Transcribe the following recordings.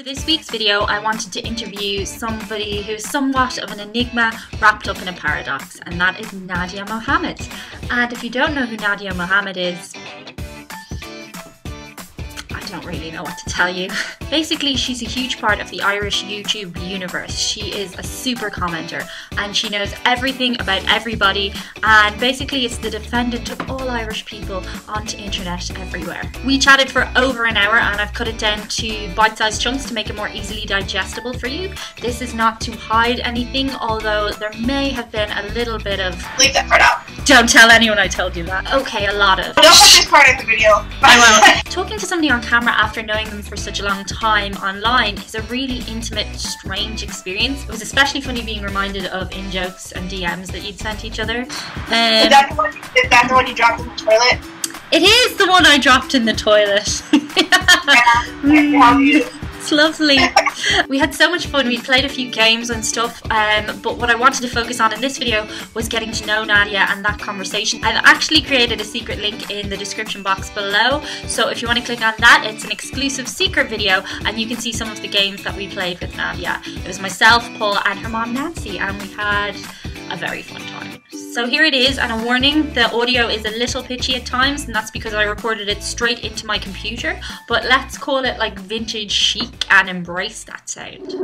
For this week's video, I wanted to interview somebody who's somewhat of an enigma wrapped up in a paradox, and that is Nadia Mohammed. And if you don't know who Nadia Mohammed is, really know what to tell you. Basically, she's a huge part of the Irish YouTube universe. She is a super commenter and she knows everything about everybody and basically it's the defendant of all Irish people onto internet everywhere. We chatted for over an hour and I've cut it down to bite-sized chunks to make it more easily digestible for you. This is not to hide anything, although there may have been a little bit of... Leave that part out. Don't tell anyone I told you that. Okay, a lot of... Don't put this part in the video. I will. Talking to somebody on camera after knowing them for such a long time online is a really intimate, strange experience. It was especially funny being reminded of in jokes and DMs that you'd sent each other. Um, is, that the one, is that the one you dropped in the toilet? It is the one I dropped in the toilet. Yeah. Lovely. we had so much fun. We played a few games and stuff, um, but what I wanted to focus on in this video was getting to know Nadia and that conversation. I've actually created a secret link in the description box below, so if you want to click on that, it's an exclusive secret video and you can see some of the games that we played with Nadia. It was myself, Paul, and her mom Nancy, and we had a very fun time. So here it is, and a warning, the audio is a little pitchy at times, and that's because I recorded it straight into my computer, but let's call it like vintage chic and embrace that sound.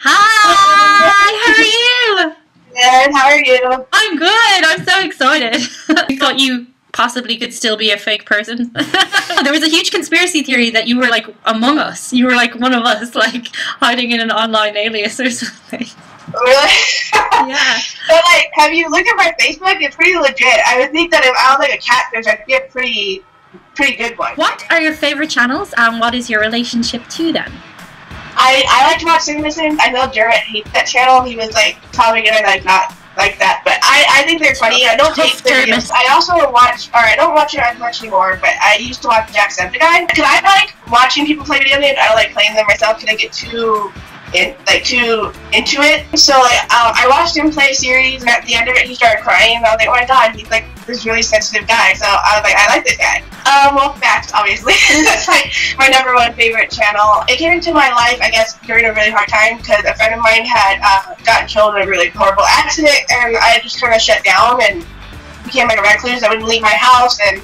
Hi, how are you? Good, how are you? I'm good, I'm so excited. I thought you possibly could still be a fake person. there was a huge conspiracy theory that you were like among us. You were like one of us, like hiding in an online alias or something. Really? Yeah. But like, have you looked at my Facebook? It's pretty legit. I would think that if I was like a catfish, I'd be a pretty, pretty good one. What are your favorite channels and what is your relationship to them? I, I like to watch Sharpsons. I know Jared hates that channel. He was like probably gonna like not like that, but I, I think they're funny. I don't take their videos. I also watch, or I don't watch it as much anymore, but I used to watch Jacksepticeye. Because I like watching people play video games. I don't like playing them myself because I get too in, like too into it. So like um, I watched him play a series, and at the end of it, he started crying. And I was like, oh my god, he's like this really sensitive guy. So I was like, I like this guy. Um, well, facts, obviously. That's like my number one favorite channel. It came into my life, I guess, during a really hard time because a friend of mine had uh, gotten killed in a really horrible accident, and I just kind of shut down and became like a recluse. I wouldn't leave my house and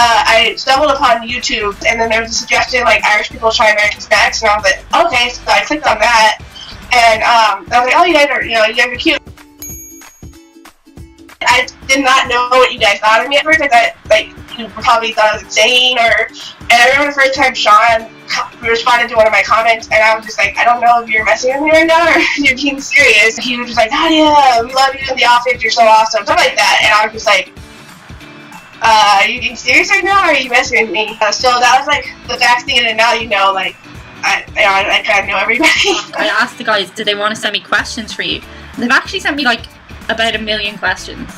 uh, I stumbled upon YouTube, and then there was a suggestion like Irish people try American snacks, and I was like, okay, so I clicked on that, and um, I was like, oh, you guys are, you know, you guys are cute. I did not know what you guys thought of me at first. I thought like you probably thought I was insane, or and I remember the first time Sean responded to one of my comments, and I was just like, I don't know if you're messing with me right now or you're being serious. He was just like, Nadia, we love you in the office. You're so awesome, something like that, and I was just like uh, are you being serious right now or are you messing with me? Uh, so that was like the fast thing, and now you know, like, I, I, I kind of know everybody. I asked the guys, did they want to send me questions for you? They've actually sent me like about a million questions.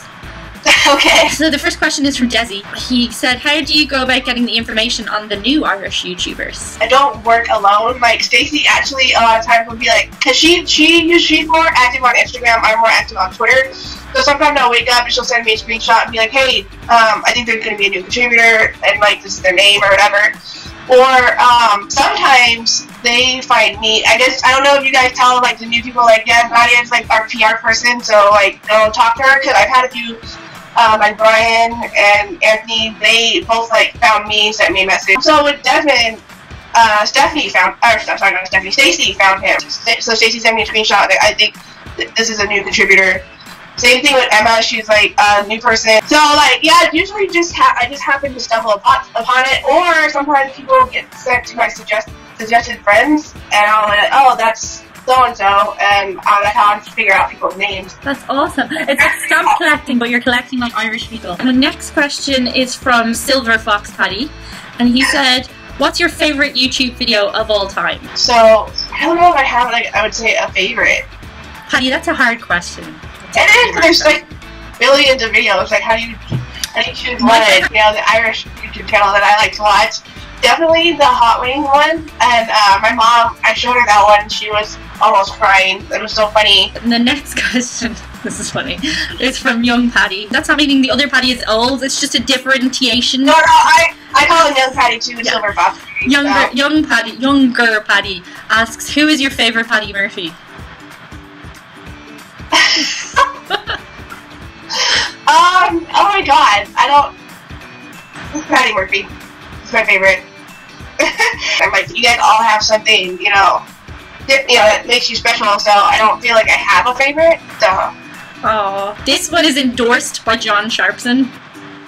okay. So the first question is from Desi. He said, "How do you go about getting the information on the new Irish YouTubers?" I don't work alone. Like Stacey, actually, a lot of times would be like, cause she she she's more active on Instagram. I'm more active on Twitter. So sometimes I'll wake up and she'll send me a screenshot and be like, "Hey, um, I think there's going to be a new contributor, and like this is their name or whatever." Or um, sometimes they find me. I guess I don't know if you guys tell like the new people like, "Yeah, Nadia's like our PR person," so like don't talk to her because I've had a few um, and Brian and Anthony, they both like found me, sent me a message. So with Devin, uh, Stephanie found, or sorry, not Stephanie, Stacy found him. So Stacy sent me a screenshot I think this is a new contributor. Same thing with Emma. She's like a new person. So like, yeah, usually just ha- I just happen to stumble upon, upon it, or sometimes people get sent to my suggest- suggested friends, and I'll like, oh, that's so and so, and uh, that's how I figure out people's names. That's awesome. It's like stamp collecting, but you're collecting like Irish people. And the next question is from Silver Fox Paddy, and he said, "What's your favorite YouTube video of all time?" So I don't know if I have like I would say a favorite. Paddy, that's a hard question. It is. There's like billions of videos. Like how do you how do you choose one? You know, the Irish YouTube channel that I like to watch. Definitely the hot wing one, and uh, my mom. I showed her that one. and She was almost crying. It was so funny. And the next question, this is funny, is from young Paddy. That's not meaning the other Paddy is old, it's just a differentiation. No, no, I I call him Young Paddy too, and Yeah. Silver Fox. Younger, So, young Paddy, younger Paddy asks, "Who is your favorite Paddy Murphy?" I don't. Paddy Murphy. It's my favorite. I'm like, you guys all have something, you know, that, you know, that makes you special. So I don't feel like I have a favorite. So Oh, this one is endorsed by John Sharpson.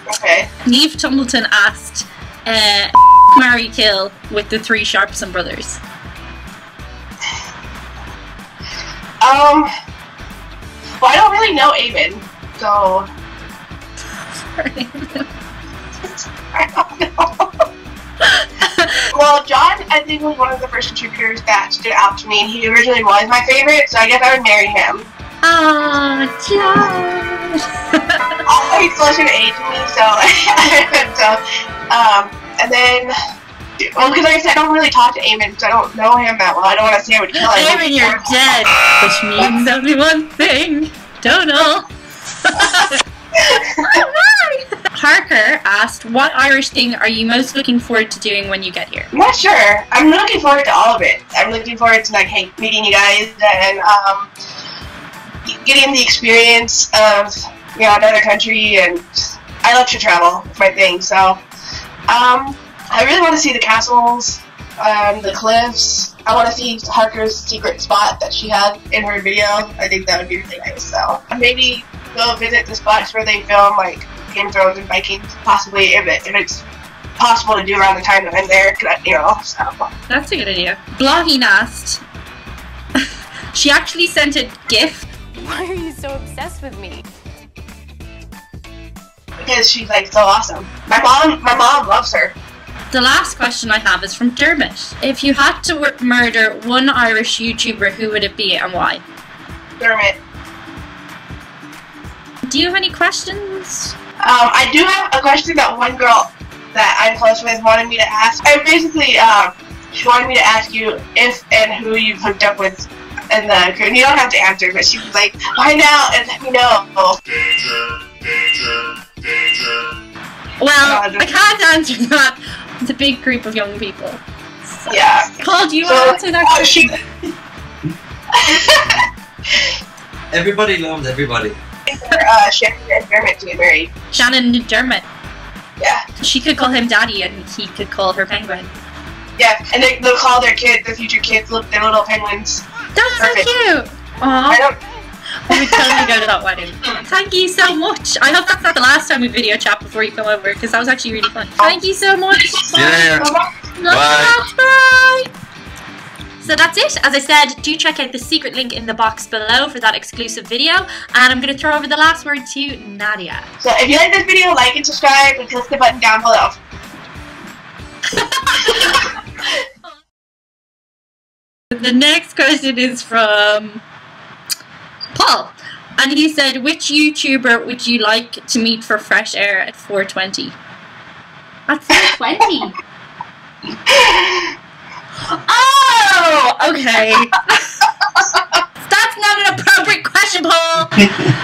okay. Neve Tumbleton asked, uh, "Marry kill with the three Sharpson brothers." Um, well, I don't really know Eamon, so I don't well, John, I think was one of the first contributors that stood out to me. and He originally was my favorite, so I guess I would marry him. Ah, John. Also, he's closer to age me, so so um, and then. Well, because like I said, I don't really talk to Eamon, so I don't know him that well. I don't want to say I would kill him. Aaron, you're dead, which means only one thing. Don't know. Harker asked, "What Irish thing are you most looking forward to doing when you get here?" I'm not sure. I'm looking forward to all of it. I'm looking forward to like hey, meeting you guys and um, getting the experience of you know another country. And I love to travel. It's my thing. So um, I really want to see the castles, um, the cliffs. I want to see Harker's secret spot that she had in her video. I think that would be really nice. So maybe go visit the spots where they film like Game of Thrones and Vikings, possibly if, it, if it's possible to do around the time that I'm there. 'cause I- You know, so. That's a good idea. Blaheen asked. she actually sent a gift. Why are you so obsessed with me? because she's like so awesome. My mom, my mom loves her. The last question I have is from Dermot. If you had to murder one Irish YouTuber, who would it be and why? Dermot. Do you have any questions? Um, I do have a question that one girl that I'm close with wanted me to ask. I basically, um, she wanted me to ask you if and who you've hooked up with in the crew. And you don't have to answer, but she was like, find out and let me know. Well, Uh, I can't answer that. It's a big group of young people. So- Yeah. Paul, do you So, want to answer that oh, question? Everybody loves everybody. Uh, Shannon and Dermot to get married. Shannon Dermot. Yeah. She could call him daddy and he could call her penguin. Yeah, and they, they'll call their kids, the future kids, look, they're little penguins. That's so Perfect. cute. I Aww. don't, We would totally go to that wedding. Thank you so much. I hope that's not the last time we video chat before you come over because that was actually really fun. Thank you so much. See you later. Love Bye. Bye. So that's it. As I said, do check out the secret link in the box below for that exclusive video. And I'm going to throw over the last word to Nadia. So if you like this video, like and subscribe and click the button down below. The next question is from Paul. And he said, which YouTuber would you like to meet for fresh air at 420? At 420? oh! Okay. That's not an appropriate question, Paul!